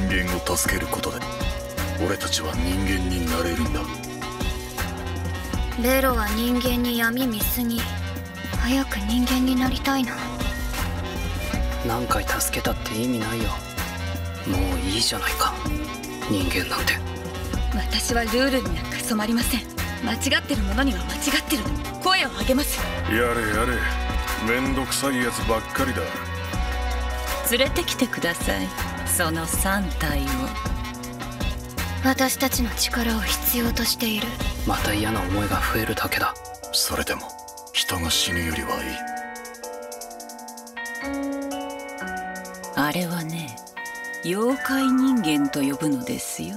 間を助けることで俺たちは人間になれるんだ。ベロは人間に闇見すぎ早く人間になりたいな。何回助けたって意味ないよ。もういいじゃないか。人間なんて。私はルールになんか染まりません。間違ってるものには間違ってる。声を上げます。やれやれ。めんどくさいやつばっかりだ連れてきてください。その3体を。私たちの力を必要としている。また嫌な思いが増えるだけだ。それでも。人が死ぬよりはいい。あれはね妖怪人間と呼ぶのですよ